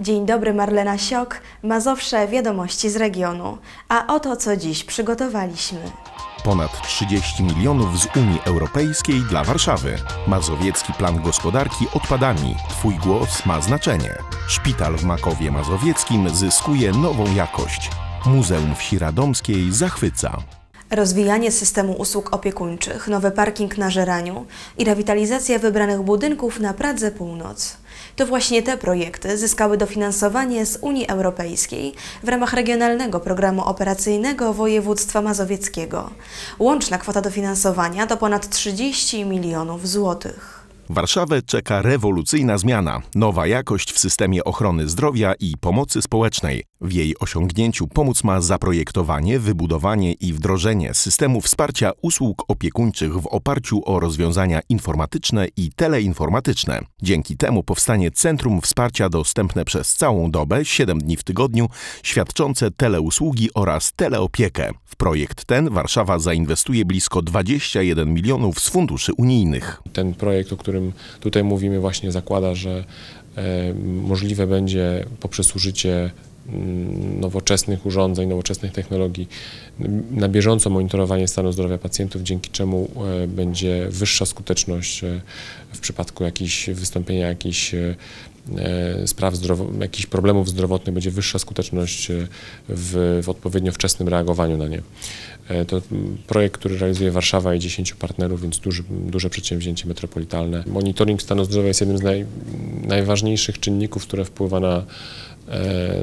Dzień dobry, Marlena Siok, Mazowsze Wiadomości z regionu. A oto co dziś przygotowaliśmy. Ponad 30 milionów z Unii Europejskiej dla Warszawy. Mazowiecki plan gospodarki odpadami. Twój głos ma znaczenie. Szpital w Makowie Mazowieckim zyskuje nową jakość. Muzeum Wsi Radomskiej zachwyca. Rozwijanie systemu usług opiekuńczych, nowy parking na Żeraniu i rewitalizacja wybranych budynków na Pradze Północ. To właśnie te projekty zyskały dofinansowanie z Unii Europejskiej w ramach Regionalnego Programu Operacyjnego Województwa Mazowieckiego. Łączna kwota dofinansowania to ponad 30 milionów złotych. Warszawę czeka rewolucyjna zmiana, nowa jakość w systemie ochrony zdrowia i pomocy społecznej. W jej osiągnięciu pomóc ma zaprojektowanie, wybudowanie i wdrożenie systemu wsparcia usług opiekuńczych w oparciu o rozwiązania informatyczne i teleinformatyczne. Dzięki temu powstanie Centrum Wsparcia dostępne przez całą dobę, 7 dni w tygodniu, świadczące teleusługi oraz teleopiekę. W projekt ten Warszawa zainwestuje blisko 21 milionów z funduszy unijnych. Ten projekt, o którym tutaj mówimy, właśnie zakłada, że e, możliwe będzie poprzez użycie nowoczesnych urządzeń, nowoczesnych technologii, na bieżąco monitorowanie stanu zdrowia pacjentów, dzięki czemu e, będzie wyższa skuteczność e, w przypadku jakichś wystąpienia jakichś spraw, jakichś problemów zdrowotnych, będzie wyższa skuteczność w, w odpowiednio wczesnym reagowaniu na nie. To projekt, który realizuje Warszawa i 10 partnerów, więc duży, duże przedsięwzięcie metropolitalne. Monitoring stanu zdrowia jest jednym z naj, najważniejszych czynników, które wpływa na,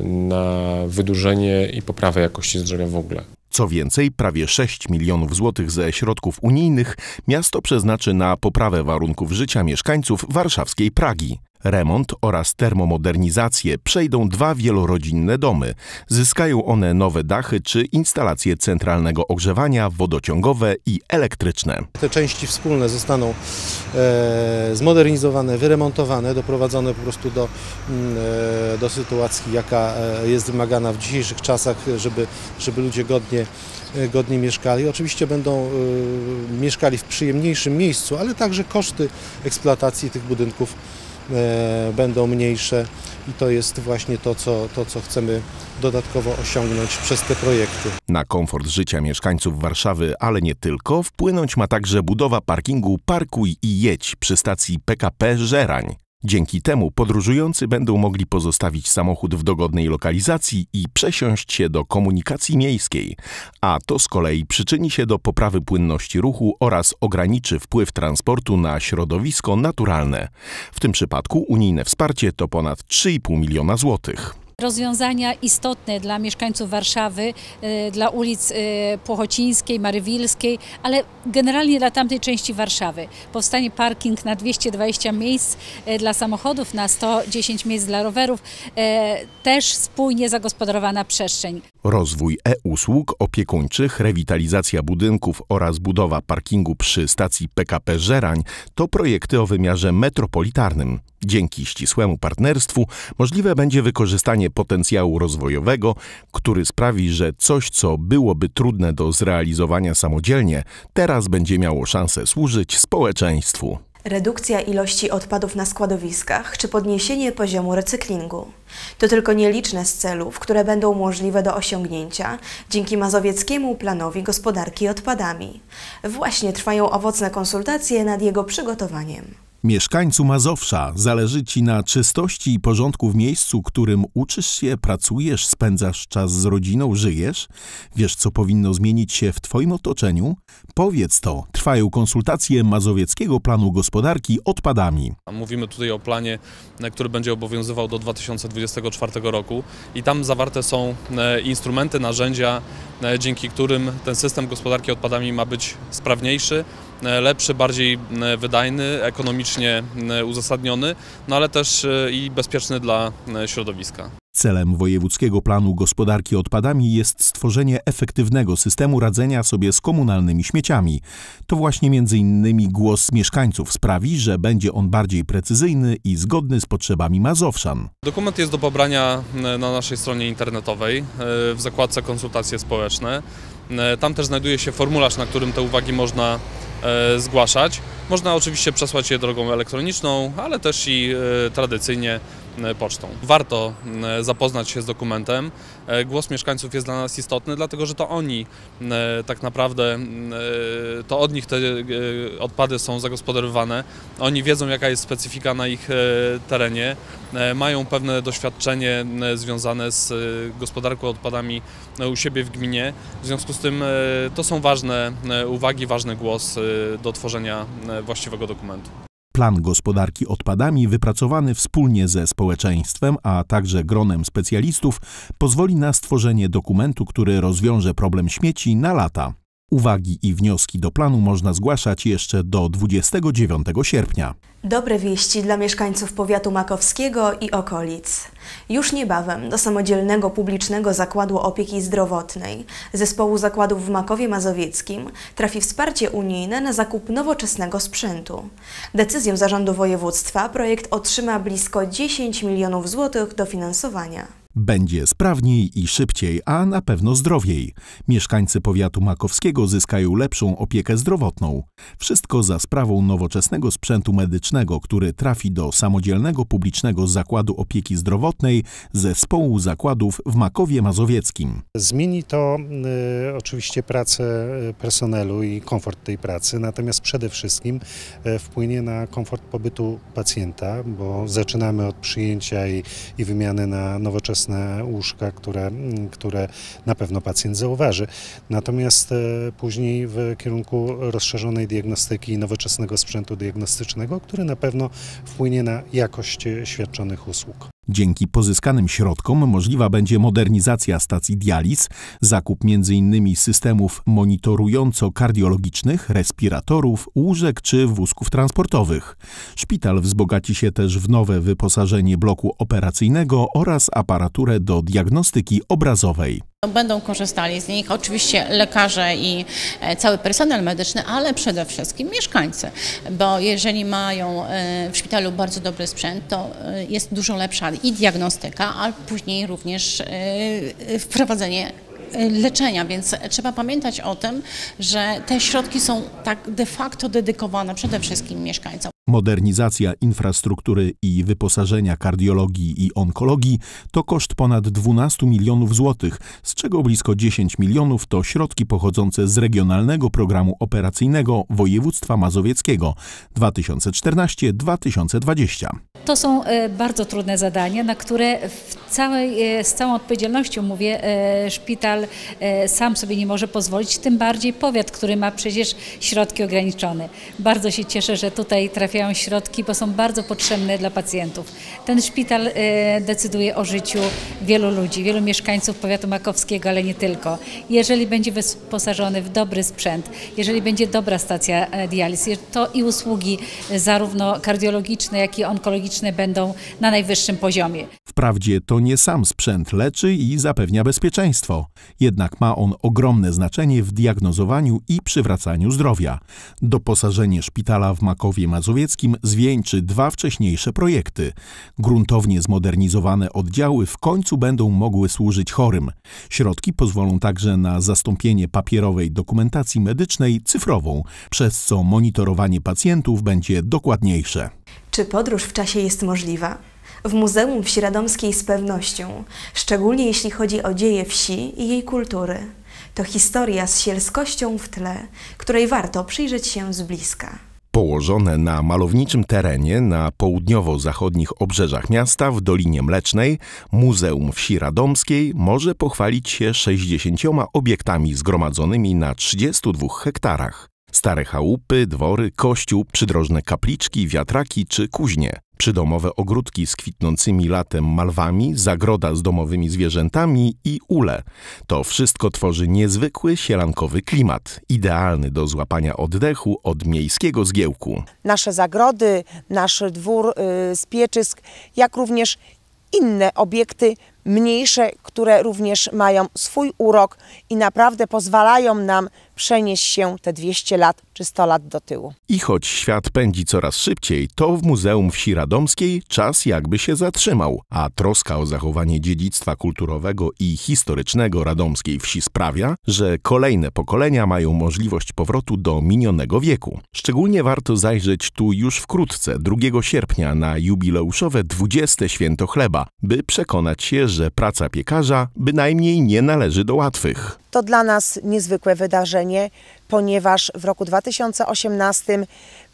na wydłużenie i poprawę jakości zdrowia w ogóle. Co więcej, prawie 6 milionów złotych ze środków unijnych miasto przeznaczy na poprawę warunków życia mieszkańców warszawskiej Pragi. Remont oraz termomodernizację przejdą dwa wielorodzinne domy. Zyskają one nowe dachy czy instalacje centralnego ogrzewania, wodociągowe i elektryczne. Te części wspólne zostaną e, zmodernizowane, wyremontowane, doprowadzone po prostu do, mm, e, do sytuacji, jaka e, jest wymagana w dzisiejszych czasach, żeby, żeby ludzie godnie e, godnie mieszkali. Oczywiście będą y, mieszkali w przyjemniejszym miejscu, ale także koszty eksploatacji tych budynków E, będą mniejsze i to jest właśnie to co, to, co chcemy dodatkowo osiągnąć przez te projekty. Na komfort życia mieszkańców Warszawy, ale nie tylko, wpłynąć ma także budowa parkingu Parkuj i Jedź przy stacji PKP Żerań. Dzięki temu podróżujący będą mogli pozostawić samochód w dogodnej lokalizacji i przesiąść się do komunikacji miejskiej, a to z kolei przyczyni się do poprawy płynności ruchu oraz ograniczy wpływ transportu na środowisko naturalne. W tym przypadku unijne wsparcie to ponad 3,5 miliona złotych rozwiązania istotne dla mieszkańców Warszawy, e, dla ulic e, Płochocińskiej, Marywilskiej, ale generalnie dla tamtej części Warszawy. Powstanie parking na 220 miejsc e, dla samochodów, na 110 miejsc dla rowerów, też spójnie zagospodarowana przestrzeń. Rozwój e-usług opiekuńczych, rewitalizacja budynków oraz budowa parkingu przy stacji PKP Żerań to projekty o wymiarze metropolitarnym. Dzięki ścisłemu partnerstwu możliwe będzie wykorzystanie potencjału rozwojowego, który sprawi, że coś, co byłoby trudne do zrealizowania samodzielnie, teraz będzie miało szansę służyć społeczeństwu. Redukcja ilości odpadów na składowiskach czy podniesienie poziomu recyklingu. To tylko nieliczne z celów, które będą możliwe do osiągnięcia dzięki Mazowieckiemu Planowi Gospodarki Odpadami. Właśnie trwają owocne konsultacje nad jego przygotowaniem. Mieszkańcu Mazowsza zależy Ci na czystości i porządku w miejscu, którym uczysz się, pracujesz, spędzasz czas z rodziną, żyjesz? Wiesz, co powinno zmienić się w Twoim otoczeniu? Powiedz to. Trwają konsultacje Mazowieckiego Planu Gospodarki odpadami. Mówimy tutaj o planie, e, który będzie obowiązywał do 2024 roku i tam zawarte są e, instrumenty, narzędzia, e, dzięki którym ten system gospodarki odpadami ma być sprawniejszy, lepszy, bardziej e, wydajny, ekonomicznie e, uzasadniony, no ale też i bezpieczny dla środowiska. Celem Wojewódzkiego Planu Gospodarki Odpadami jest stworzenie efektywnego systemu radzenia sobie z komunalnymi śmieciami. To właśnie między innymi głos mieszkańców sprawi, że będzie on bardziej precyzyjny i zgodny z potrzebami Mazowszan. Dokument jest do pobrania na naszej stronie internetowej w zakładce konsultacje społeczne. Tam też znajduje się formularz, na którym te uwagi można E, zgłaszać. Można oczywiście przesłać je drogą elektroniczną, ale też i e, tradycyjnie pocztą. Warto zapoznać się z dokumentem. Głos mieszkańców jest dla nas istotny, dlatego że to oni tak naprawdę, to od nich te odpady są zagospodarowywane. Oni wiedzą, jaka jest specyfika na ich terenie, mają pewne doświadczenie związane z gospodarką odpadami u siebie w gminie. W związku z tym to są ważne uwagi, ważny głos do tworzenia właściwego dokumentu. Plan gospodarki odpadami wypracowany wspólnie ze społeczeństwem, a także gronem specjalistów pozwoli na stworzenie dokumentu, który rozwiąże problem śmieci na lata. Uwagi i wnioski do planu można zgłaszać jeszcze do 29 sierpnia. Dobre wieści dla mieszkańców powiatu makowskiego i okolic. Już niebawem do samodzielnego publicznego zakładu opieki zdrowotnej zespołu zakładów w Makowie Mazowieckim trafi wsparcie unijne na zakup nowoczesnego sprzętu. Decyzją zarządu województwa projekt otrzyma blisko 10 milionów złotych dofinansowania. Będzie sprawniej i szybciej, a na pewno zdrowiej. Mieszkańcy powiatu makowskiego zyskają lepszą opiekę zdrowotną. Wszystko za sprawą nowoczesnego sprzętu medycznego, który trafi do samodzielnego publicznego zakładu opieki zdrowotnej zespołu zakładów w Makowie Mazowieckim. Zmieni to y, oczywiście pracę y, personelu i komfort tej pracy, natomiast przede wszystkim y, wpłynie na komfort pobytu pacjenta, bo zaczynamy od przyjęcia i, i wymiany na nowoczesne nowoczesne łóżka, które, które na pewno pacjent zauważy. Natomiast e, później w kierunku rozszerzonej diagnostyki i nowoczesnego sprzętu diagnostycznego, który na pewno wpłynie na jakość świadczonych usług. Dzięki pozyskanym środkom możliwa będzie modernizacja stacji dializ, zakup m.in. systemów monitorująco-kardiologicznych, respiratorów, łóżek czy wózków transportowych. Szpital wzbogaci się też w nowe wyposażenie bloku operacyjnego oraz aparaturę do diagnostyki obrazowej. Będą korzystali z nich oczywiście lekarze i e, cały personel medyczny, ale przede wszystkim mieszkańcy, bo jeżeli mają e, w szpitalu bardzo dobry sprzęt, to e, jest dużo lepsza i diagnostyka, a później również wprowadzenie leczenia, więc trzeba pamiętać o tym, że te środki są tak de facto dedykowane przede wszystkim mieszkańcom. Modernizacja infrastruktury i wyposażenia kardiologii i onkologii to koszt ponad 12 milionów złotych, z czego blisko 10 milionów to środki pochodzące z Regionalnego Programu Operacyjnego Województwa Mazowieckiego 2014-2020. To są e, bardzo trudne zadania, na które całej, e, z całą odpowiedzialnością mówię, e, szpital sam sobie nie może pozwolić, tym bardziej powiat, który ma przecież środki ograniczone. Bardzo się cieszę, że tutaj trafiają środki, bo są bardzo potrzebne dla pacjentów. Ten szpital decyduje o życiu wielu ludzi, wielu mieszkańców powiatu makowskiego, ale nie tylko. Jeżeli będzie wyposażony w dobry sprzęt, jeżeli będzie dobra stacja dializ, to i usługi zarówno kardiologiczne, jak i onkologiczne będą na najwyższym poziomie. Wprawdzie to nie sam sprzęt leczy i zapewnia bezpieczeństwo, jednak ma on ogromne znaczenie w diagnozowaniu i przywracaniu zdrowia. Doposażenie szpitala w Makowie Mazowieckim zwieńczy dwa wcześniejsze projekty. Gruntownie zmodernizowane oddziały w końcu będą mogły służyć chorym. Środki pozwolą także na zastąpienie papierowej dokumentacji medycznej cyfrową, przez co monitorowanie pacjentów będzie dokładniejsze. Czy podróż w czasie jest możliwa? W Muzeum Wsi Radomskiej z pewnością, szczególnie jeśli chodzi o dzieje wsi i jej kultury. To historia z sielskością w tle, której warto przyjrzeć się z bliska. Położone na malowniczym terenie na południowo-zachodnich obrzeżach miasta w Dolinie Mlecznej, Muzeum Wsi Radomskiej może pochwalić się 60 obiektami zgromadzonymi na 32 hektarach. Stare chałupy, dwory, kościół, przydrożne kapliczki, wiatraki czy kuźnie. Przydomowe ogródki z kwitnącymi latem malwami, zagroda z domowymi zwierzętami i ule. To wszystko tworzy niezwykły sielankowy klimat, idealny do złapania oddechu od miejskiego zgiełku. Nasze zagrody, nasz dwór y, z pieczysk, jak również inne obiekty mniejsze, które również mają swój urok i naprawdę pozwalają nam przenieść się te 200 lat czy 100 lat do tyłu. I choć świat pędzi coraz szybciej, to w Muzeum Wsi Radomskiej czas jakby się zatrzymał, a troska o zachowanie dziedzictwa kulturowego i historycznego radomskiej wsi sprawia, że kolejne pokolenia mają możliwość powrotu do minionego wieku. Szczególnie warto zajrzeć tu już wkrótce, 2 sierpnia, na jubileuszowe 20 święto chleba, by przekonać się, że praca piekarza bynajmniej nie należy do łatwych. To dla nas niezwykłe wydarzenie, ponieważ w roku 2018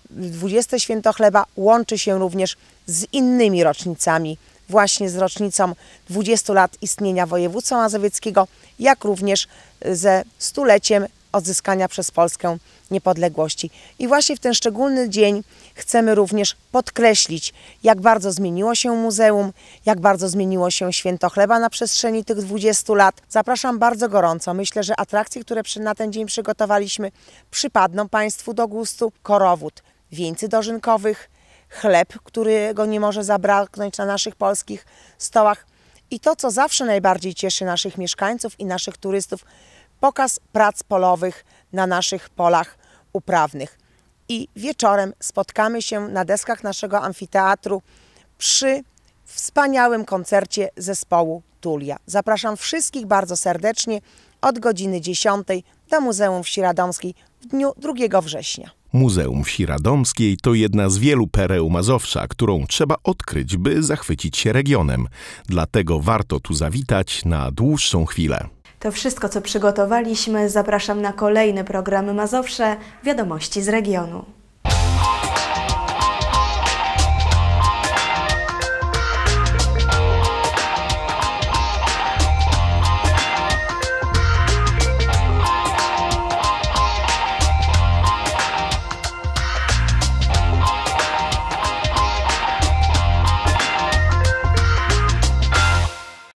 20 Święto Chleba łączy się również z innymi rocznicami, właśnie z rocznicą 20 lat istnienia województwa mazowieckiego, jak również ze stuleciem odzyskania przez Polskę niepodległości. I właśnie w ten szczególny dzień chcemy również podkreślić, jak bardzo zmieniło się muzeum, jak bardzo zmieniło się święto chleba na przestrzeni tych 20 lat. Zapraszam bardzo gorąco. Myślę, że atrakcje, które na ten dzień przygotowaliśmy, przypadną Państwu do gustu. Korowód, wieńcy dożynkowych, chleb, którego nie może zabraknąć na naszych polskich stołach. I to, co zawsze najbardziej cieszy naszych mieszkańców i naszych turystów, pokaz prac polowych na naszych polach uprawnych. I wieczorem spotkamy się na deskach naszego amfiteatru przy wspaniałym koncercie zespołu Tulia. Zapraszam wszystkich bardzo serdecznie od godziny 10 do Muzeum Wsi Radomskiej w dniu 2 września. Muzeum Wsi Radomskiej to jedna z wielu pereł Mazowsza, którą trzeba odkryć, by zachwycić się regionem. Dlatego warto tu zawitać na dłuższą chwilę. To wszystko, co przygotowaliśmy. Zapraszam na kolejny program Mazowsze Wiadomości z regionu.